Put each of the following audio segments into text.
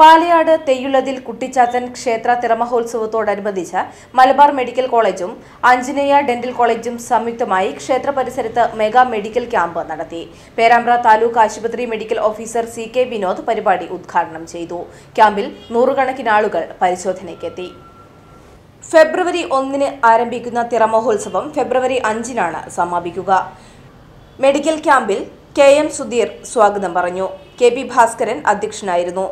പാലയാട് തെയ്യുള്ളതിൽ കുട്ടിച്ചാത്തൻ ക്ഷേത്ര തിറമഹോത്സവത്തോടനുബന്ധിച്ച് മലബാർ മെഡിക്കൽ കോളേജും അഞ്ജനേയ ഡെന്റൽ കോളേജും സംയുക്തമായി ക്ഷേത്ര പരിസരത്ത് മെഗാ മെഡിക്കൽ ക്യാമ്പ് നടത്തി. പേരാമ്പ്ര താലൂക്ക് ആശുപത്രി medical officer C K Vinod പരിപാടി ഉദ്ഘാടനം ചെയ്തു. ക്യാമ്പിൽ നൂറുകണക്കിന് ആളുകൾ പരിശോധനയ്ക്കെത്തി. ഫെബ്രുവരി ഒന്നിന് ആരംഭിക്കുന്ന തിറമഹോത്സവം ഫെബ്രുവരി അഞ്ചിനാണ് സമാപിക്കുക. മെഡിക്കൽ ക്യാമ്പിൽ കെ എം സുധീർ സ്വാഗതം പറഞ്ഞു. കെ പി ഭാസ്കരൻ അധ്യക്ഷനായിരുന്നു.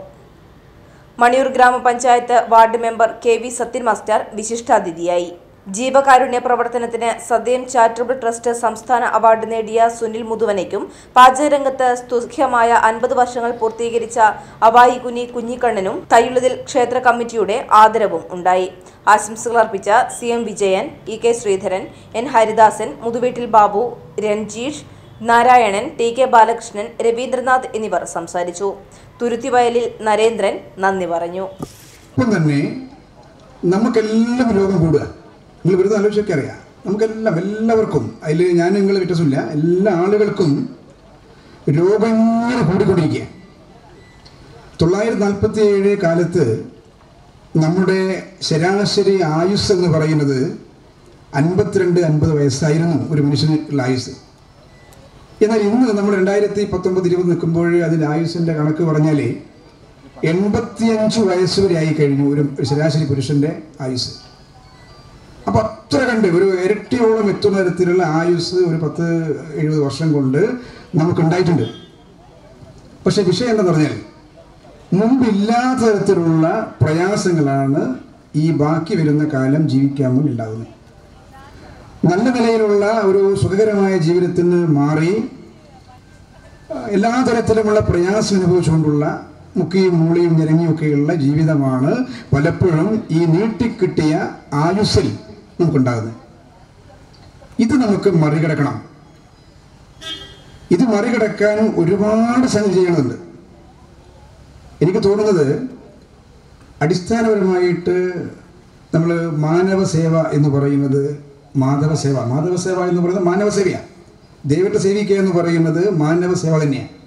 മണിയൂർ ഗ്രാമപഞ്ചായത്ത് ward member K V Sathyan master വിശിഷ്ടാതിഥിയായി. ജീവകാരുണ്യ പ്രവർത്തനത്തിന് സദ്യം ചാരിറ്റബിൾ ട്രസ്റ്റ് സംസ്ഥാന അവാർഡ് നേടിയ സുനിൽ മുതുവനയ്ക്കും പാചകരംഗത്ത് സ്തുഹ്യമായ അൻപത് വർഷങ്ങൾ പൂർത്തീകരിച്ച അവായി കുനി കുഞ്ഞിക്കണ്ണനും തയ്യുള്ളതിൽ ക്ഷേത്ര കമ്മിറ്റിയുടെ ആദരവും ഉണ്ടായി. ആശംസകൾ അർപ്പിച്ച C M Vijayan E K Sreedharan N Haridasan Muthuveettil Babu Ranjeesh Narayanan T K Balakrishnan Ravindranath എന്നിവർ സംസാരിച്ചു. തുരുത്തിവയലിൽ നരേന്ദ്രൻ നന്ദി പറഞ്ഞു. നമുക്കെല്ലാം രോഗം കൂടുക. നിങ്ങൾ വെറുതെ ആലോചിച്ചൊക്കെ അറിയാം. നമുക്കെല്ലാം എല്ലാവർക്കും അതിൽ ഞാൻ നിങ്ങളെ വ്യത്യാസമില്ല എല്ലാ ആളുകൾക്കും രോഗങ്ങൾ കൂടിക്കൊണ്ടിരിക്കുക. തൊള്ളായിരത്തി നാൽപ്പത്തി ഏഴ് കാലത്ത് നമ്മുടെ ശരാശരി ആയുസ് എന്ന് പറയുന്നത് അൻപത്തിരണ്ട് അൻപത് വയസ്സായിരുന്നു ഒരു മനുഷ്യനുള്ള ആയുസ്. എന്നാൽ ഇന്ന് നമ്മൾ രണ്ടായിരത്തി പത്തൊമ്പത് ഇരുപത് നിൽക്കുമ്പോൾ അതിൽ ആയുസിന്റെ കണക്ക് പറഞ്ഞാൽ എൺപത്തിയഞ്ച് വയസ്സ് വരെ ആയി കഴിഞ്ഞു ഒരു ശരാശരി പുരുഷന്റെ ആയുസ്. അപ്പൊ അത്ര കണ്ട് ഒരു ഇരട്ടിയോളം എത്തുന്ന തരത്തിലുള്ള ആയുസ് ഒരു പത്ത് എഴുപത് വർഷം കൊണ്ട് നമുക്ക് ഉണ്ടായിട്ടുണ്ട് പക്ഷെ വിഷയം എന്താണെന്ന് പറഞ്ഞാൽ മുമ്പില്ലാത്ത തരത്തിലുള്ള പ്രയാസങ്ങളാണ് ഈ ബാക്കി വരുന്ന കാലം ജീവിക്കാമെന്നും ഉണ്ടാകുന്നത് നല്ല നിലയിലുള്ള ഒരു സുഖകരമായ ജീവിതത്തിന് മാറി എല്ലാ തരത്തിലുമുള്ള പ്രയാസം അനുഭവിച്ചുകൊണ്ടുള്ള മുക്കിയും മൂളിയും ഞെരങ്ങിയൊക്കെയുള്ള ജീവിതമാണ് പലപ്പോഴും ഈ നീട്ടിക്കിട്ടിയ ആയുസ്സിൽ നമുക്കുണ്ടാകുന്നത്. ഇത് നമുക്ക് മറികടക്കണം. ഇത് മറികടക്കാൻ ഒരുപാട് സംഗതി ചെയ്യണമെന്നുണ്ട് എനിക്ക് തോന്നുന്നത് അടിസ്ഥാനപരമായിട്ട് നമ്മൾ മാനവ സേവ എന്ന് പറയുന്നത് മാധവ സേവ മാധവ സേവ എന്ന് പറയുന്നത് മാനവസേവയാണ്. ദൈവത്തെ സേവിക്കുക എന്ന് പറയുന്നത് മാനവസേവ തന്നെയാണ്.